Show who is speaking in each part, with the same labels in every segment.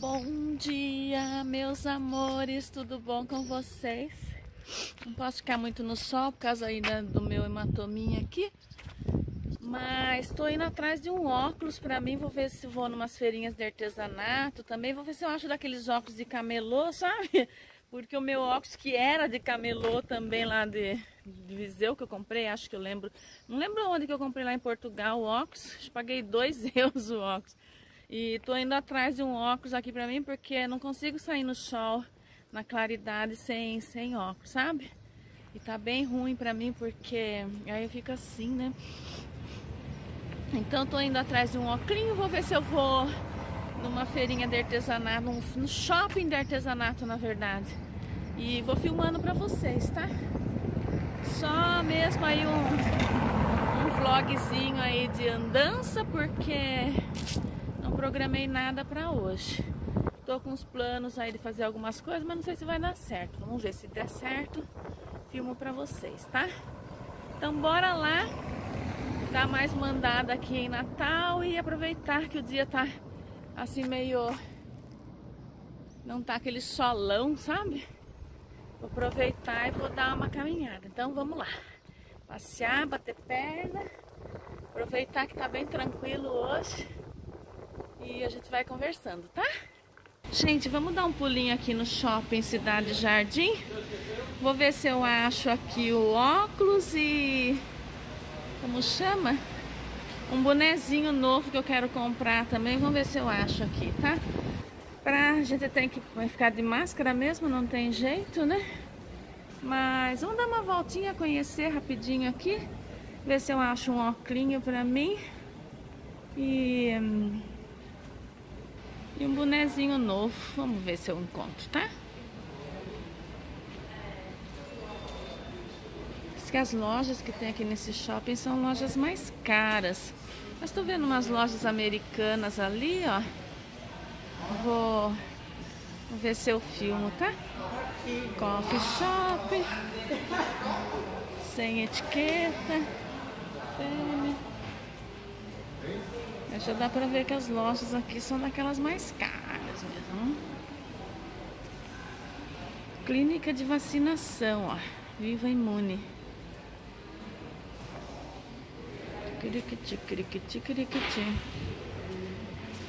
Speaker 1: Bom dia, meus amores, tudo bom com vocês? Não posso ficar muito no sol por causa ainda do meu hematominha aqui, mas estou indo atrás de um óculos para mim, vou ver se vou numas feirinhas de artesanato também, vou ver se eu acho daqueles óculos de camelô, sabe? Porque o meu óculos que era de camelô também lá de, de Viseu que eu comprei, acho que eu lembro, não lembro onde que eu comprei lá em Portugal o óculos, paguei dois euros o óculos. E tô indo atrás de um óculos aqui pra mim porque não consigo sair no sol, na claridade, sem, sem óculos, sabe? E tá bem ruim pra mim porque aí eu fico assim, né? Então tô indo atrás de um óculos, vou ver se eu vou numa feirinha de artesanato, num, shopping de artesanato, na verdade. E vou filmando pra vocês, tá? Só mesmo aí um, um vlogzinho aí de andança, porque programei nada pra hoje. Tô com uns planos aí de fazer algumas coisas, mas não sei se vai dar certo. Vamos ver se der certo, filmo pra vocês, tá? Então bora lá, dar mais mandada aqui em Natal e aproveitar que o dia tá assim meio... Não tá aquele solão, sabe? Vou aproveitar e vou dar uma caminhada. Então vamos lá. Passear, bater perna. Aproveitar que tá bem tranquilo hoje e a gente vai conversando, tá? Gente, vamos dar um pulinho aqui no shopping Cidade Jardim. Vou ver se eu acho aqui o óculos e... Como chama? Um bonezinho novo que eu quero comprar também. Vamos ver se eu acho aqui, tá? Pra gente tem que ficar de máscara mesmo, não tem jeito, né? Mas vamos dar uma voltinha, conhecer rapidinho aqui. Ver se eu acho um óculos pra mim. E... E um bonezinho novo. Vamos ver se eu encontro, tá? Diz que as lojas que tem aqui nesse shopping são lojas mais caras. Mas tô vendo umas lojas americanas ali, ó. Vou, vou ver se eu filmo, tá? Coffee shop. Sem etiqueta. Fêmea. Já dá pra ver que as lojas aqui são daquelas mais caras mesmo. Clínica de vacinação, ó. Viva Imune.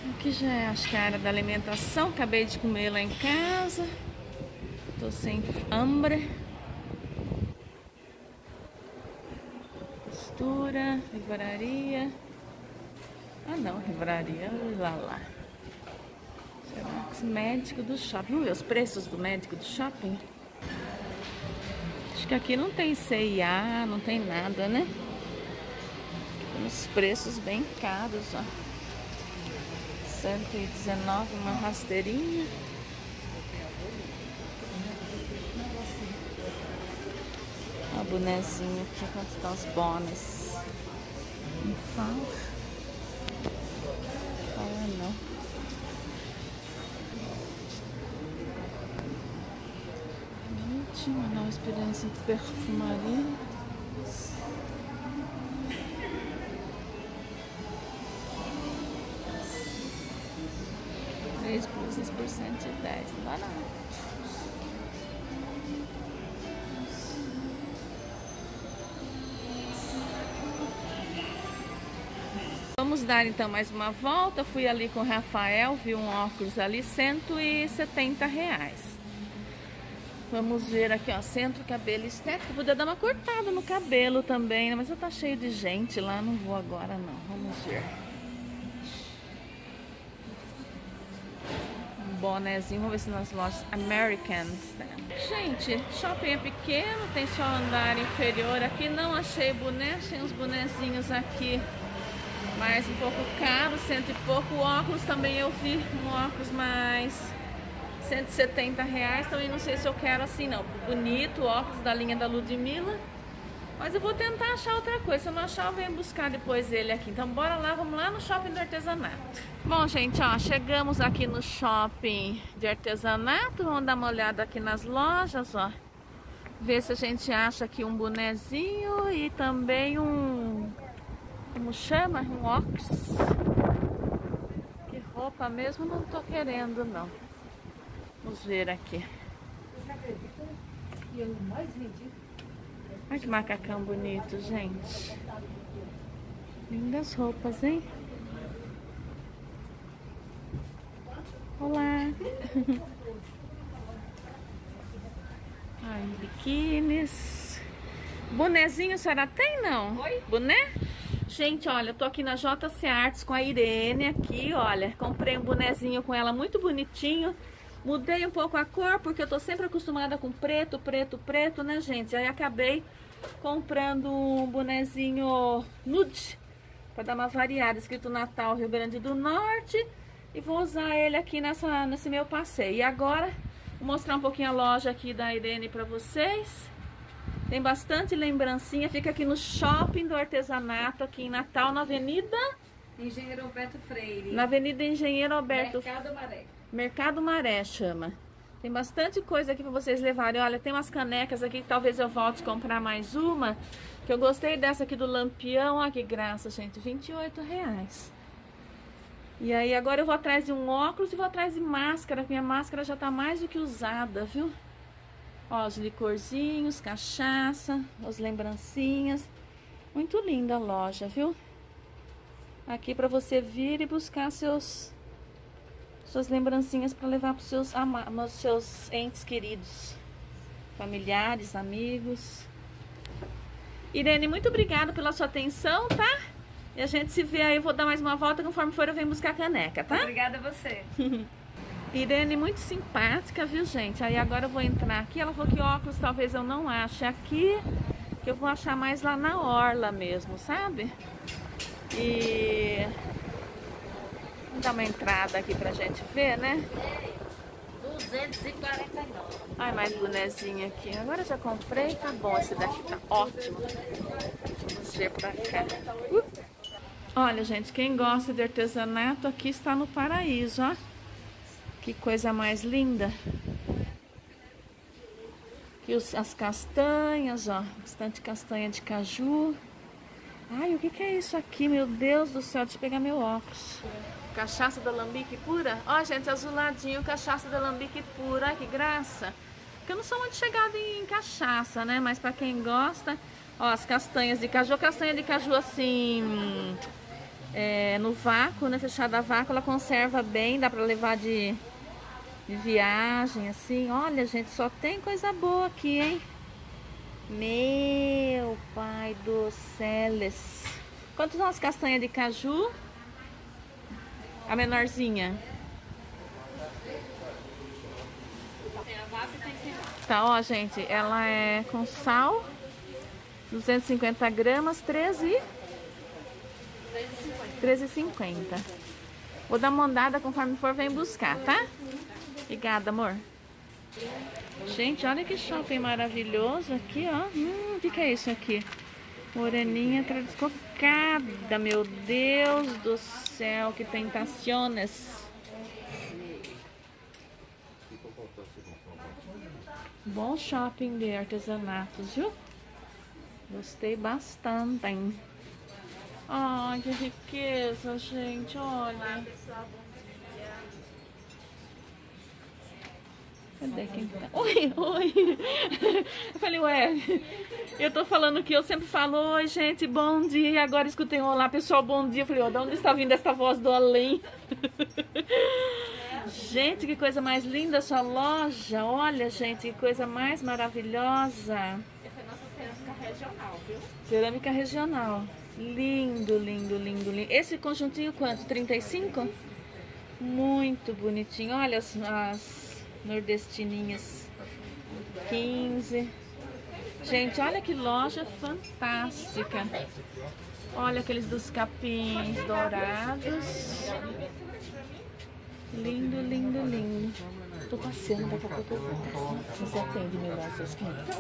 Speaker 1: Aqui já é, acho que é a área da alimentação. Acabei de comer lá em casa. Tô sem hambre. Costura, livraria. Ah não, livraria lá lá. Xerox médico do shopping. Vamos ver os preços do médico do shopping? Acho que aqui não tem CIA, não tem nada, né? Uns preços bem caros, ó. 119 uma rasteirinha. Ó, bonezinho aqui, quanto estão os bônus. Gente, uma nova experiência de perfumaria. Três blusas por cento e dez, não dá nada. Vamos dar então mais uma volta. Fui ali com o Rafael, vi um óculos ali, 170 reais. Vamos ver aqui, ó, centro cabelo estético. Podia dar uma cortada no cabelo também, né? Mas já tá cheio de gente lá, não vou agora não. Vamos ver. Um bonezinho, vamos ver se nas lojas Americans né? Gente, shopping é pequeno, tem só andar inferior aqui. Não achei boné, achei uns bonezinhos aqui mas um pouco caro, cento e pouco. O óculos também eu vi um óculos mais 170 reais. Também não sei se eu quero assim não. Bonito, óculos da linha da Ludmilla. Mas eu vou tentar achar outra coisa. Se eu não achar, eu venho buscar depois ele aqui. Então bora lá, vamos lá no shopping do artesanato. Bom, gente, ó, chegamos aqui no shopping de artesanato. Vamos dar uma olhada aqui nas lojas, ó. Ver se a gente acha aqui um bonezinho e também um como chama? Um óculos. Que roupa roupa mesmo não tô querendo, não. Vamos ver aqui. Olha que macacão bonito, gente. Lindas roupas, hein? Olá! Ai, biquínis. Bonezinho a senhora tem, não?
Speaker 2: Oi?
Speaker 1: Boné? Gente, olha, eu tô aqui na JC Arts com a Irene aqui, olha. Comprei um bonezinho com ela muito bonitinho. Mudei um pouco a cor, porque eu tô sempre acostumada com preto, preto, preto, né, gente? Aí acabei comprando um bonezinho nude, para dar uma variada, escrito Natal Rio Grande do Norte. E vou usar ele aqui nessa, nesse meu passeio. E agora, vou mostrar um pouquinho a loja aqui da Irene para vocês. Tem bastante lembrancinha, fica aqui no Shopping do Artesanato, aqui em Natal, na Avenida...
Speaker 2: Engenheiro Alberto Freire.
Speaker 1: Na Avenida Engenheiro Alberto...
Speaker 2: Mercado Maré.
Speaker 1: Mercado Maré chama. Tem bastante coisa aqui para vocês levarem. Olha, tem umas canecas aqui que talvez eu volte comprar mais uma. Que eu gostei dessa aqui do Lampião. Olha que graça, gente. 28 reais. E aí agora eu vou atrás de um óculos e vou atrás de máscara. Minha máscara já tá mais do que usada, viu? Ó, os licorzinhos, cachaça, as lembrancinhas. Muito linda a loja, viu? Aqui para você vir e buscar seus suas lembrancinhas para levar para os seus, seus entes queridos, familiares, amigos. Irene, muito obrigada pela sua atenção, tá? E a gente se vê aí, eu vou dar mais uma volta, conforme for eu venho buscar a caneca, tá?
Speaker 2: Obrigada a você.
Speaker 1: Irene, muito simpática, viu, gente? Aí agora eu vou entrar aqui, ela falou que óculos talvez eu não ache aqui, que eu vou achar mais lá na orla mesmo, sabe? E Vamos dar uma entrada aqui pra gente ver, né?
Speaker 2: 249.
Speaker 1: Ai, mais bonezinho aqui. Agora já comprei, tá bom. Esse daqui tá ótimo. Vamos ver pra cá. Uh. Olha, gente, quem gosta de artesanato aqui está no paraíso, ó. Que coisa mais linda. Aqui os, as castanhas, ó. Bastante castanha de caju. Ai, o que, que é isso aqui? Meu Deus do céu, deixa eu pegar meu óculos. Cachaça da Lambique pura. Ó, gente, azuladinho, cachaça da Lambique pura. Ai, que graça. Porque eu não sou muito chegada em cachaça, né? Mas pra quem gosta, ó, as castanhas de caju. Castanha de caju, assim, é, no vácuo, né? Fechada a vácuo, ela conserva bem. Dá pra levar de, de viagem, assim. Olha, gente, só tem coisa boa aqui, hein? Meu pai do céus. Quanto são as castanhas de caju? A menorzinha. Tá, ó, gente, ela é com sal, 250 gramas, 13 13,50. Vou dar uma andada conforme for, vem buscar, tá? Obrigada, amor. Gente, olha que shopping maravilhoso aqui, ó. Hum, o que, que é isso aqui? Moreninha descocada, meu Deus do céu, que tentações. Bom shopping de artesanatos, viu? Gostei bastante, hein? Ai, que riqueza, gente, olha. Cadê quem tá? Oi, oi. Eu falei, ué, eu tô falando que eu sempre falo, oi, gente, bom dia. E agora escutei um olá, pessoal, bom dia. Eu falei, ó, de onde está vindo essa voz do além? Gente, que coisa mais linda a sua loja. Olha, gente, que coisa mais maravilhosa.
Speaker 2: Essa é a nossa cerâmica regional, viu?
Speaker 1: Cerâmica regional. Lindo, lindo, lindo, lindo. Esse conjuntinho quanto? 35? Muito bonitinho. Olha as, as nordestininhas 15 gente olha que loja fantástica olha aqueles dos capins dourados lindo lindo lindo tô passeando daqui a pouco eu vou você atende melhor seus clientes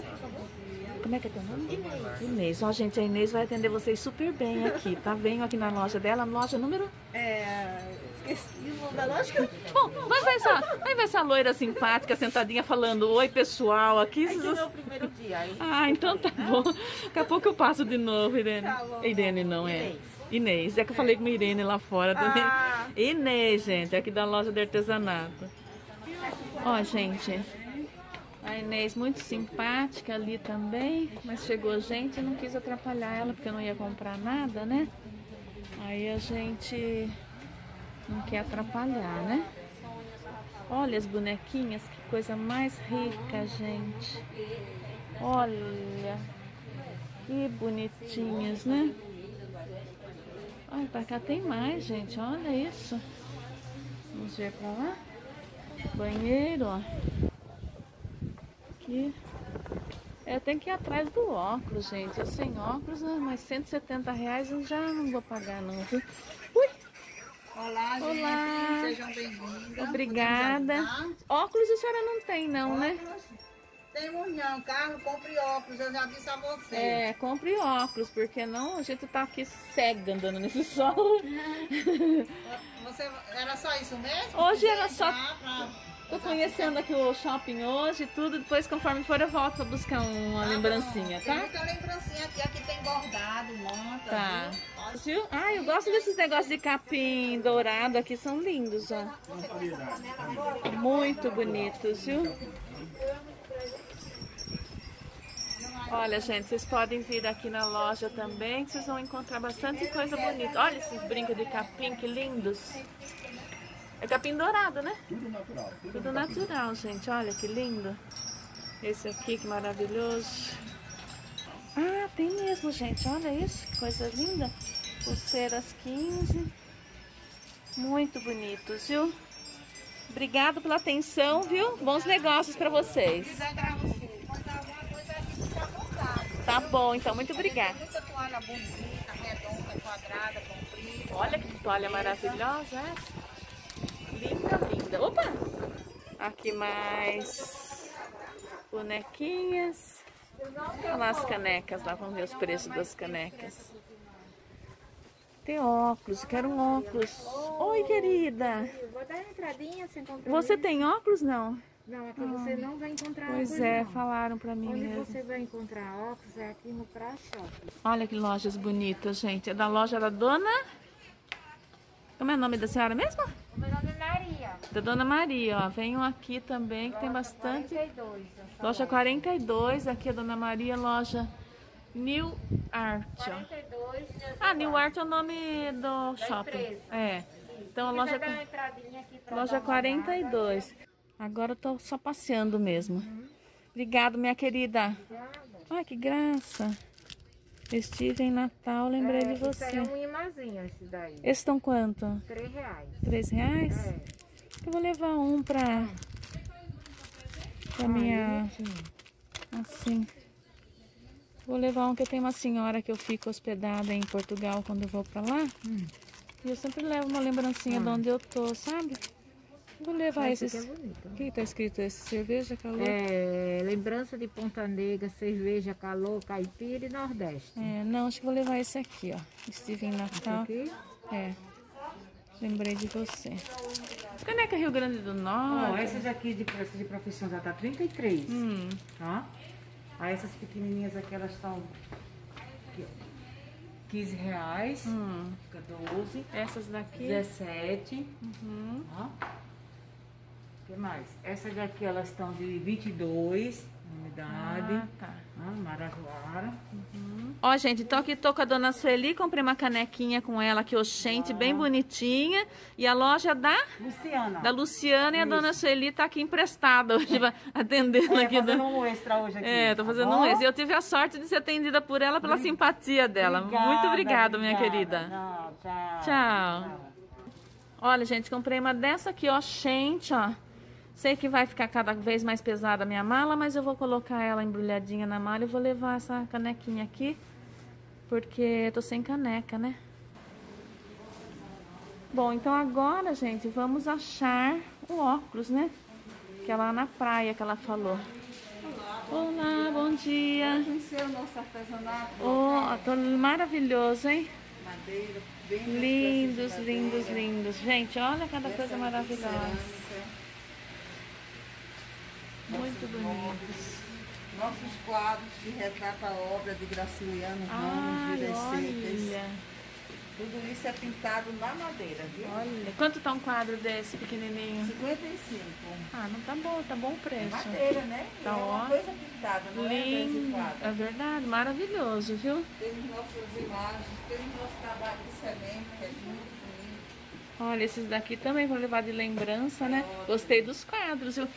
Speaker 1: como é que é teu nome? Inês. Inês. Ó, gente, a Inês vai atender vocês super bem aqui, tá? Venham aqui na loja dela, loja número...
Speaker 2: É... Esqueci o nome da loja.
Speaker 1: Bom, vai ver essa, vai ver essa loira simpática, sentadinha, falando Oi, pessoal, aqui...
Speaker 2: É que é o primeiro dia.
Speaker 1: Ah, então tá bom. Daqui a pouco eu passo de novo, Irene.
Speaker 2: Tá bom.
Speaker 1: Irene não é.
Speaker 2: Inês.
Speaker 1: Inês. É que eu falei com a Irene lá fora também.
Speaker 2: Ah.
Speaker 1: Inês, gente, aqui da loja de artesanato. Ó, gente. A Inês muito simpática ali também. Mas chegou gente e não quis atrapalhar ela, porque eu não ia comprar nada, né? Aí a gente não quer atrapalhar, né? Olha as bonequinhas, que coisa mais rica, gente. Olha, que bonitinhas, né? Olha, pra cá tem mais, gente. Olha isso. Vamos ver pra lá. Banheiro, ó. Aqui. É, tem que ir atrás do óculos, gente. Eu sem óculos, né? Mas 170 reais eu já não vou pagar, não, viu?
Speaker 2: Olá, gente.
Speaker 1: Olá.
Speaker 2: Sejam bem-vindas.
Speaker 1: Obrigada. Óculos a senhora não tem, não, né?
Speaker 2: Óculos? Temos não, Carlos, compre óculos, eu já disse a você.
Speaker 1: É, compre óculos, porque não a gente tá aqui cega andando nesse sol.
Speaker 2: Você, era só isso mesmo?
Speaker 1: Hoje era só-
Speaker 2: pra-
Speaker 1: Tô conhecendo aqui o shopping hoje, tudo. Depois, conforme for, eu volto pra buscar uma
Speaker 2: Tá
Speaker 1: lembrancinha,
Speaker 2: bom. Tem
Speaker 1: tá?
Speaker 2: muita lembrancinha aqui, aqui tem bordado, manta,
Speaker 1: Tá.
Speaker 2: Viu?
Speaker 1: Ah, eu gosto desses negócios de capim dourado aqui, são lindos, ó. Muito bonitos, viu? Olha, gente, vocês podem vir aqui na loja também, que vocês vão encontrar bastante coisa bonita. Olha esses brincos de capim, que lindos. É capim dourado, né?
Speaker 3: Tudo natural. Tudo
Speaker 1: Tudo natural, gente. Olha que lindo. Esse aqui, que maravilhoso. Ah, tem mesmo, gente. Olha isso, que coisa linda. Pulseiras 15. Muito bonitos, viu? Obrigado pela atenção, viu? Bons negócios para vocês. Tá bom, então. Muito obrigada. Olha que toalha maravilhosa essa. Linda. Opa! Aqui mais bonequinhas. Olha lá as canecas lá, vamos ver os preços das canecas. Tem óculos, quero um óculos. Oi, querida.
Speaker 4: Vou dar entradinha sem compromisso.
Speaker 1: Você tem óculos, não?
Speaker 4: Não, aqui você não vai encontrar
Speaker 1: Pois
Speaker 4: óculos,
Speaker 1: é,
Speaker 4: não.
Speaker 1: falaram pra mim
Speaker 4: Onde
Speaker 1: mesmo.
Speaker 4: você vai encontrar óculos é aqui no Pra Shopping.
Speaker 1: Olha que lojas bonitas, gente. É da loja da dona... Como é o nome da senhora mesmo?
Speaker 4: Meu nome é Maria.
Speaker 1: Da Dona Maria, ó. Venham aqui também, que tem bastante...
Speaker 4: 42. essa
Speaker 1: Loja 42, aqui é Dona Maria, loja New Art. ó.
Speaker 4: 42.
Speaker 1: Ah, New Art é o nome do shopping.
Speaker 4: empresa.
Speaker 1: É. Então a loja, loja
Speaker 4: dar uma
Speaker 1: 42. Agora eu tô só passeando mesmo. Obrigado, minha querida.
Speaker 4: olhada.
Speaker 1: Ai, que graça. Estive em Natal, lembrei de
Speaker 4: É, Isso aí
Speaker 1: você.
Speaker 4: é um imazinho, esse daí.
Speaker 1: Esses estão quanto?
Speaker 4: 3 reais.
Speaker 1: Três reais?
Speaker 4: É.
Speaker 1: Eu vou levar um pra, pra minha... Assim. Vou levar um que tem uma senhora que eu fico hospedada em Portugal quando eu vou pra lá. E eu sempre levo uma lembrancinha de onde eu tô, sabe? Vou levar
Speaker 4: Esse
Speaker 1: esses. O que que tá escrito esse? Cerveja, calor?
Speaker 4: É, lembrança de Ponta Negra, cerveja, calor, caipira e nordeste.
Speaker 1: É, não, acho que vou levar esse aqui, ó. Estive em Natal.
Speaker 4: Aqui.
Speaker 1: É. Lembrei de você. Caneca Rio Grande do Norte.
Speaker 5: Ó, essas aqui de preço de profissão já tá 33,
Speaker 1: Hum,
Speaker 5: tá? Aí essas pequenininhas aqui, elas estão aqui, ó, 15 reais,
Speaker 1: hum.
Speaker 5: fica 12,
Speaker 1: Essas daqui.
Speaker 5: 17,
Speaker 1: Uhum.
Speaker 5: ó. O que mais? Essas daqui, elas estão de 22 unidade,
Speaker 1: Ah, tá.
Speaker 5: Marajoara.
Speaker 1: Ó, gente, tô aqui, tô com a dona Sueli, comprei uma canequinha com ela aqui, oxente, bem bonitinha. E a loja da,
Speaker 5: Luciana.
Speaker 1: da Luciana e a dona Sueli tá aqui emprestada hoje, vai atendendo
Speaker 5: é,
Speaker 1: aqui.
Speaker 5: fazendo
Speaker 1: do-
Speaker 5: um extra hoje aqui.
Speaker 1: É, tô
Speaker 5: tá
Speaker 1: fazendo um ex. E eu tive a sorte de ser atendida por ela pela simpatia dela. Muito obrigada, minha
Speaker 5: obrigada.
Speaker 1: querida.
Speaker 5: Não, tchau.
Speaker 1: Tchau. Olha, gente, comprei uma dessa aqui, ó, gente, ó. Sei que vai ficar cada vez mais pesada a minha mala, mas eu vou colocar ela embrulhadinha na mala e vou levar essa canequinha aqui, porque eu tô sem caneca, né? Bom, então agora, gente, vamos achar o óculos, né? Que é lá na praia que ela falou. Olá, bom dia.
Speaker 2: Conhecer o nosso artesanato,
Speaker 1: Oh, tô maravilhoso, hein?
Speaker 2: madeira, bem
Speaker 1: Lindos, lindos, lindos. Gente, olha cada coisa maravilhosa. Muito bonitos.
Speaker 2: Nossos quadros que retratam a obra de Graciliano Ramos,
Speaker 1: Ai,
Speaker 2: Vidas Secas.
Speaker 1: olha.
Speaker 2: Tudo isso é pintado na madeira, viu?
Speaker 1: Olha, quanto tá um quadro desse pequenininho?
Speaker 2: 55.
Speaker 1: Ah, não tá bom, tá bom o
Speaker 2: É
Speaker 1: preço.
Speaker 2: madeira, né?
Speaker 1: Tá
Speaker 2: é uma
Speaker 1: ó.
Speaker 2: coisa pintada, não é
Speaker 1: Lindo,
Speaker 2: adesivada.
Speaker 1: é verdade, maravilhoso, viu?
Speaker 2: Temos nossas imagens, temos nosso trabalho de semente, que é muito bonito.
Speaker 1: Olha, esses daqui também vou levar de lembrança, né? Gostei dos quadros, viu?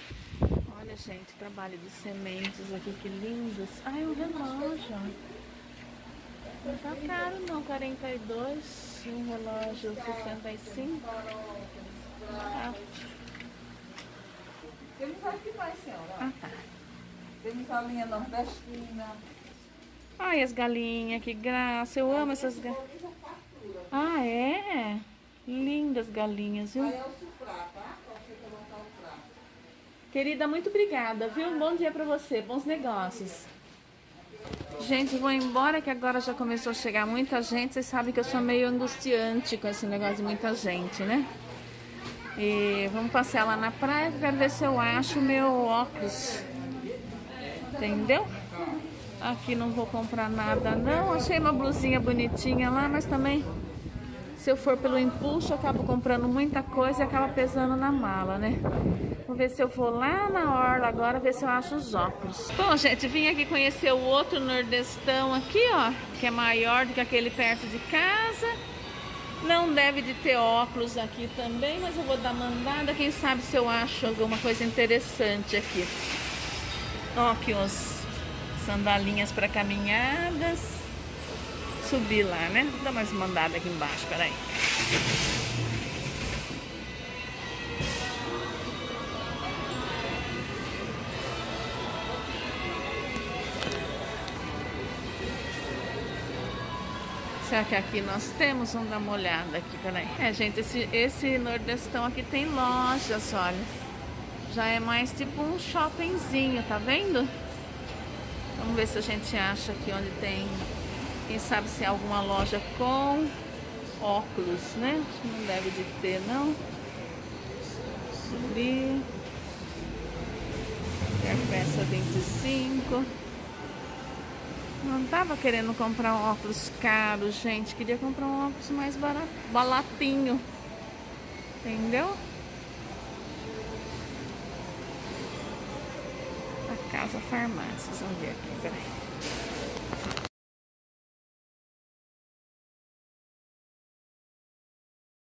Speaker 1: Olha, gente, trabalho de sementes aqui, que lindos. Ai, um relógio. Não tá caro não, 42 e um relógio 65. Ah,
Speaker 2: Temos aqui mais, senhora. ó.
Speaker 1: ah, tá.
Speaker 2: Temos a linha nordestina.
Speaker 1: Ai, as galinhas, que graça. Eu amo essas galinhas. Ah, é? Lindas galinhas, viu?
Speaker 2: Aí é o sufrá, tá? Pra você colocar o prato.
Speaker 1: Querida, muito obrigada, viu? Um bom dia pra você, bons negócios. Gente, vou embora que agora já começou a chegar muita gente. Vocês sabem que eu sou meio angustiante com esse negócio de muita gente, né? E vamos passear lá na praia. Quero ver se eu acho meu óculos. Entendeu? Aqui não vou comprar nada, não. Achei uma blusinha bonitinha lá, mas também se eu for pelo impulso, eu acabo comprando muita coisa e acaba pesando na mala, né? Vou ver se eu vou lá na orla agora, ver se eu acho os óculos. Bom, gente, vim aqui conhecer o outro nordestão aqui, ó, que é maior do que aquele perto de casa. Não deve de ter óculos aqui também, mas eu vou dar uma andada, quem sabe se eu acho alguma coisa interessante aqui. Ó, aqui uns sandalinhas para caminhadas. Subir lá, né? Vou dar mais uma andada aqui embaixo, peraí. Será que aqui nós temos? Vamos dar uma olhada aqui, peraí. É, gente, esse, esse nordestão aqui tem lojas, olha. Já é mais tipo um shoppingzinho, tá vendo? Vamos ver se a gente acha aqui onde tem. Quem sabe se é alguma loja com óculos, né? Não deve de ter, não. Subir. Peça 25. Não tava querendo comprar um óculos caro, gente. Queria comprar um óculos mais barato, baratinho. Entendeu? A casa farmácia. Vamos ver aqui, peraí.